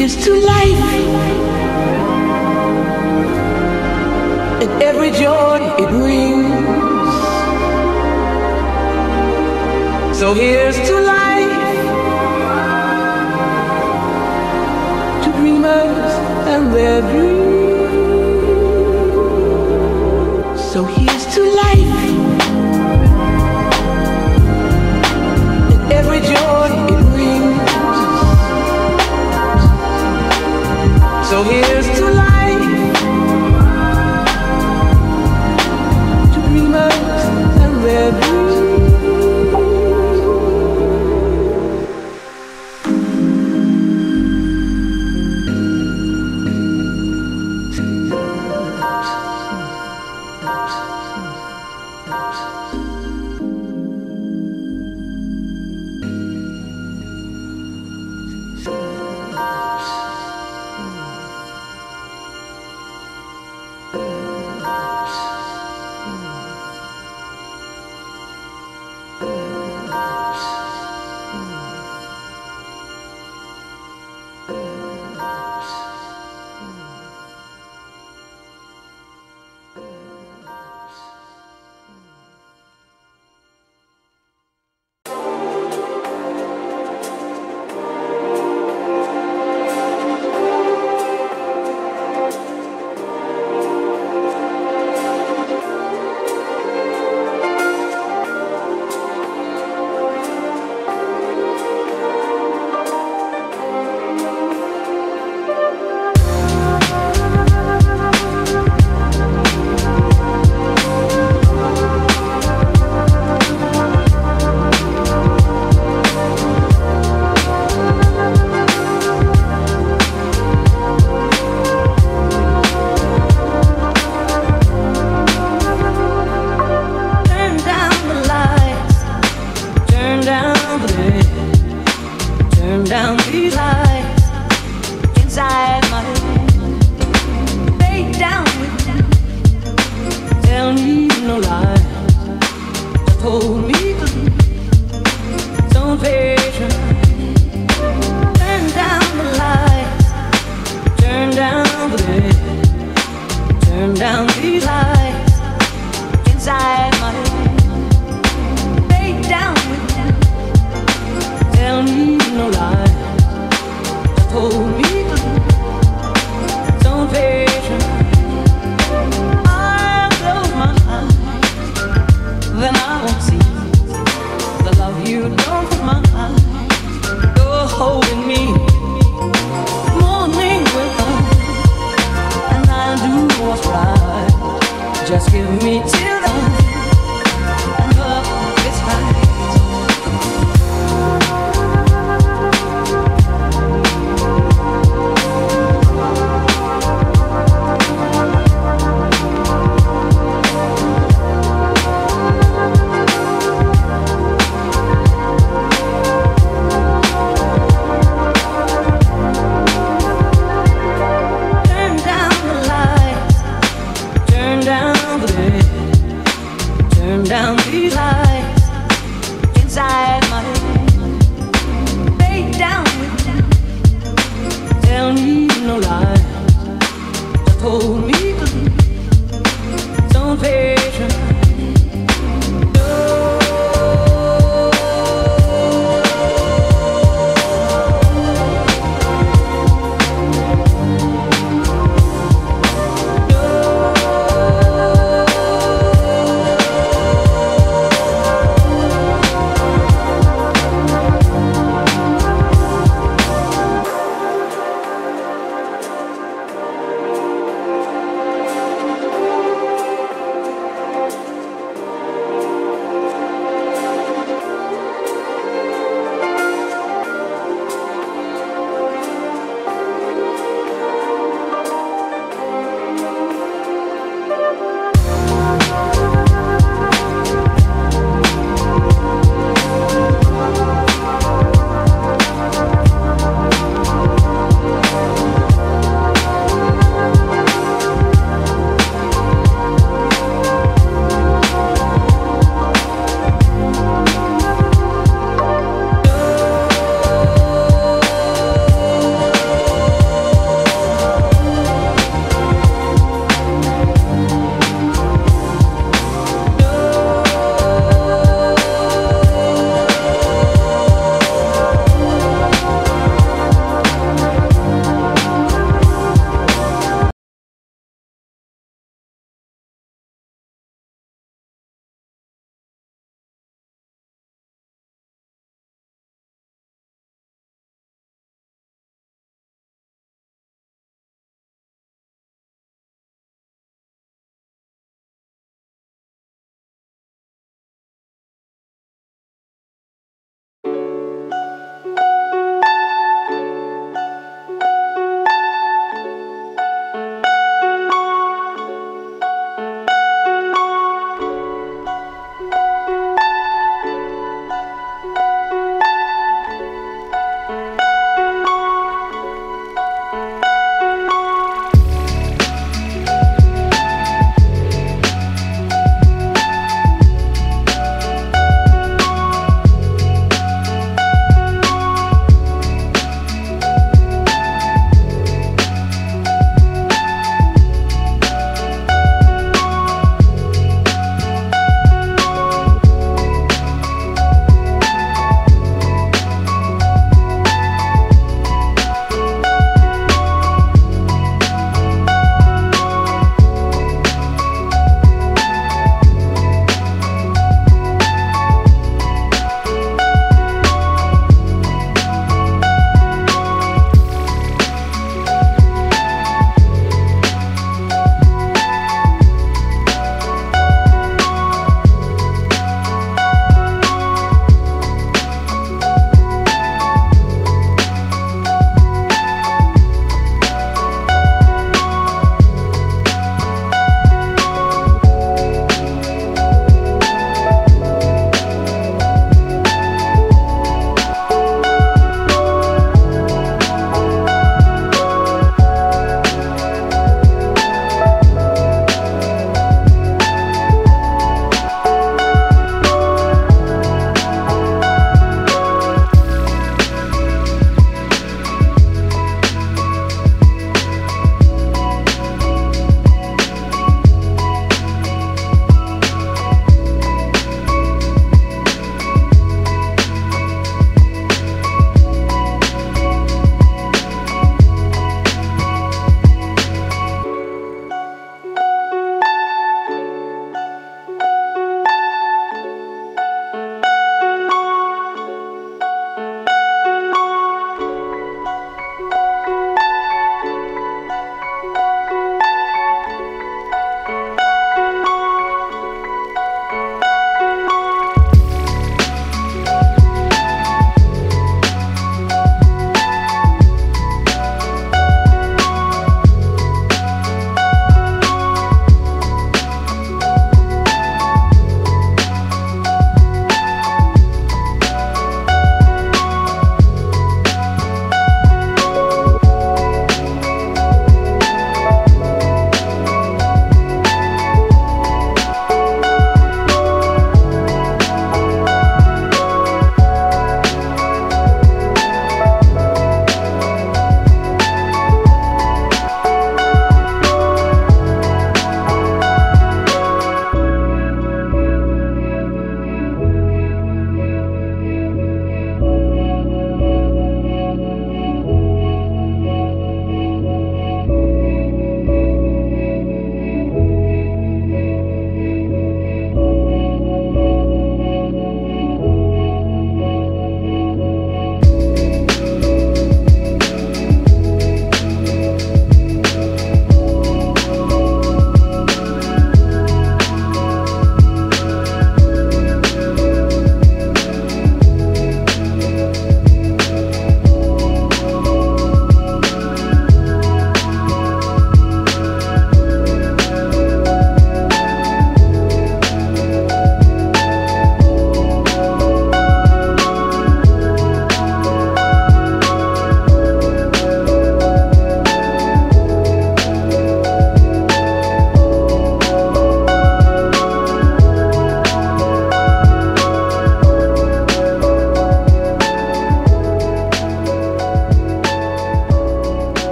is to life. And every joy it brings. So here's to life. To dreamers and their dreams.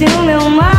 seu meu é mar.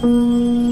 Música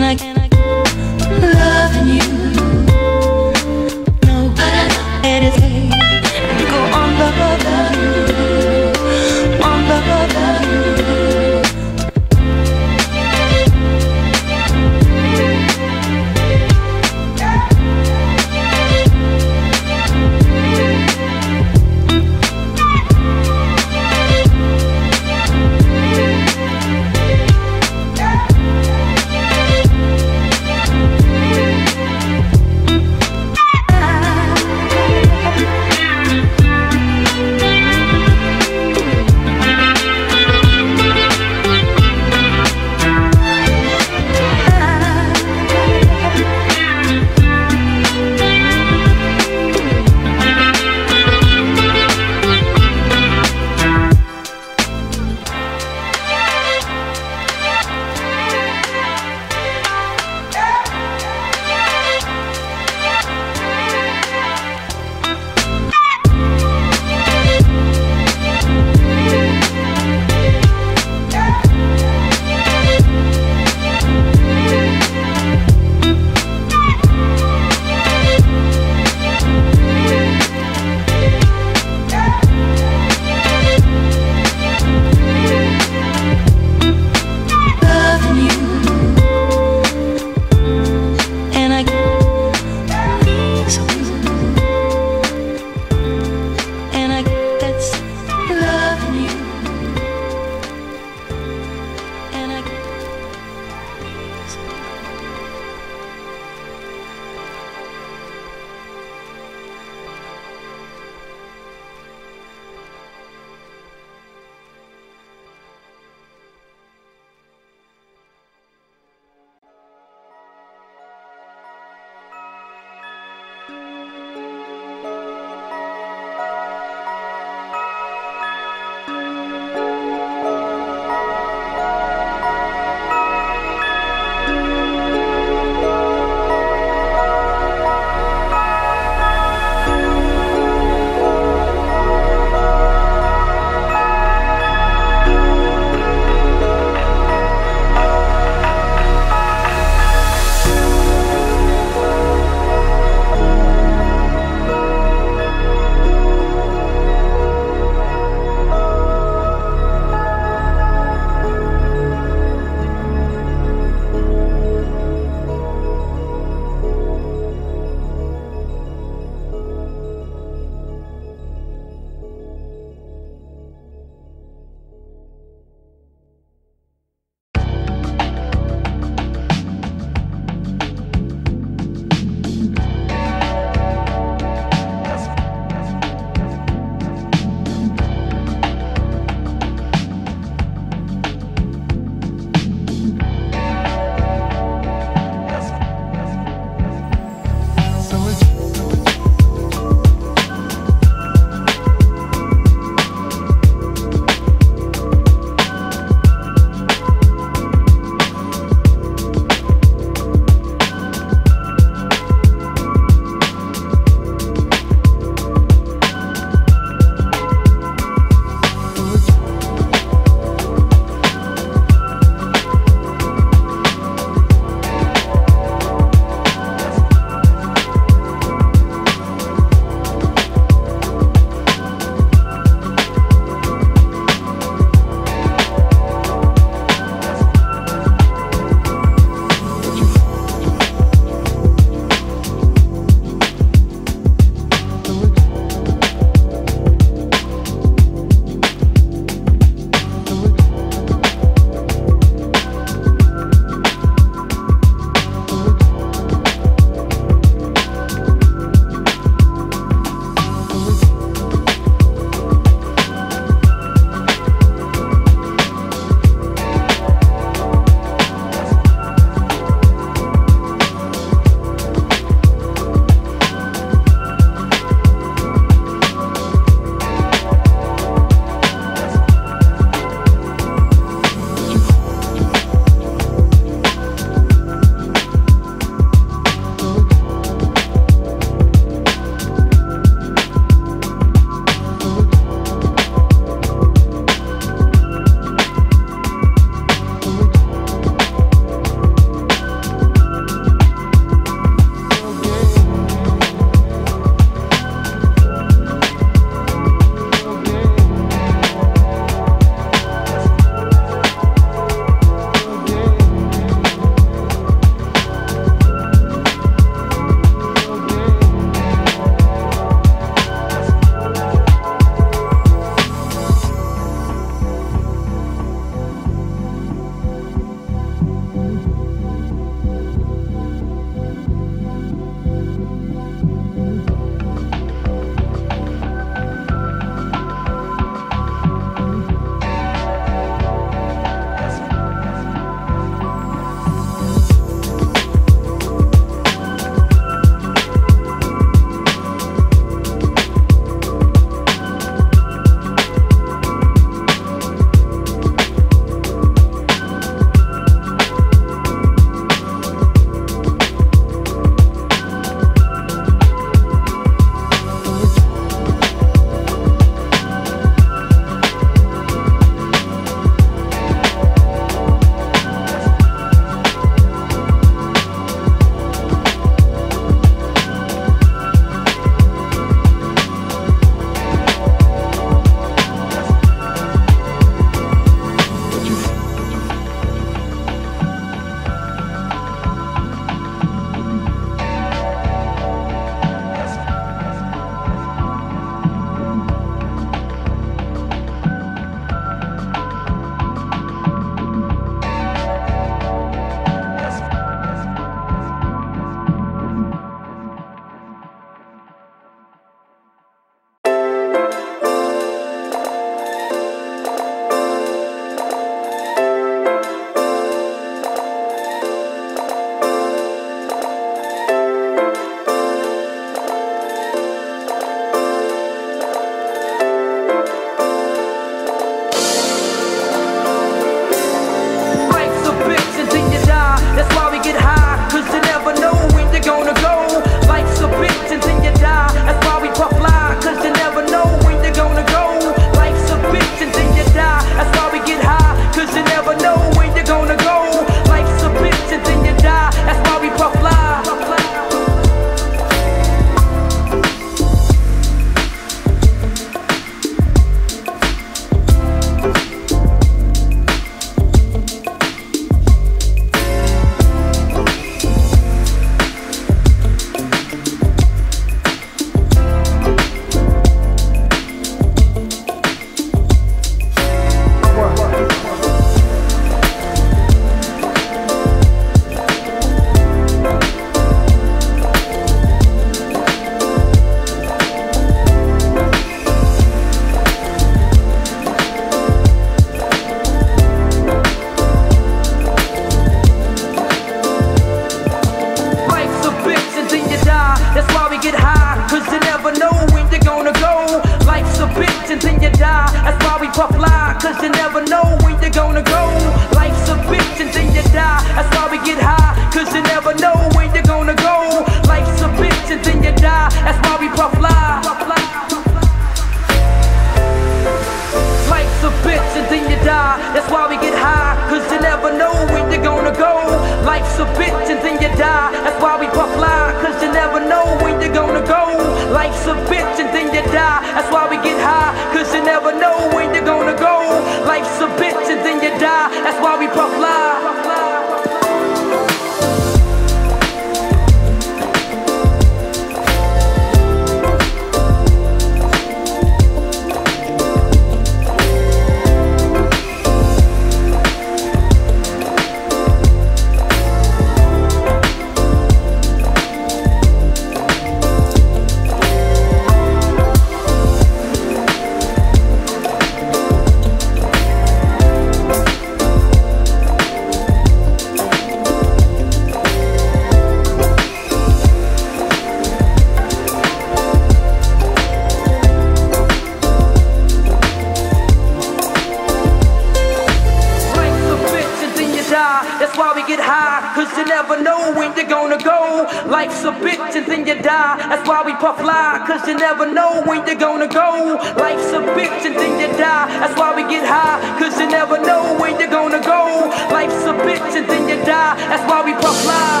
That's why we get high, cause you never know when you're gonna go. Life's a bitch and then you die. That's why we puff lie, cause you never know when you're gonna go. Life's a bitch and then you die. That's why we get high, cause you never know when you're gonna go. Life's a bitch and then you die. That's why we puff lie.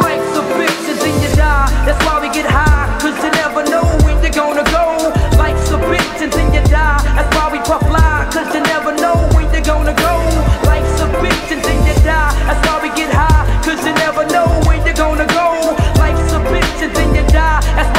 Life's a bitch and then you die. That's why we get high, cause you never know when you're gonna go. Life's a bitch and then you die. That's places, then you die. That's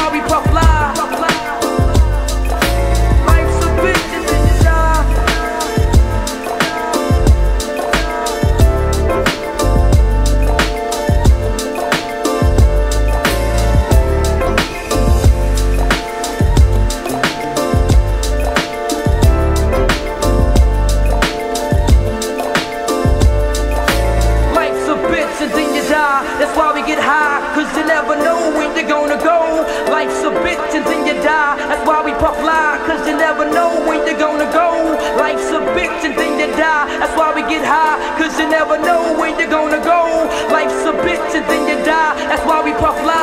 gonna go. Life's a bitch and then you die. That's why we puff life.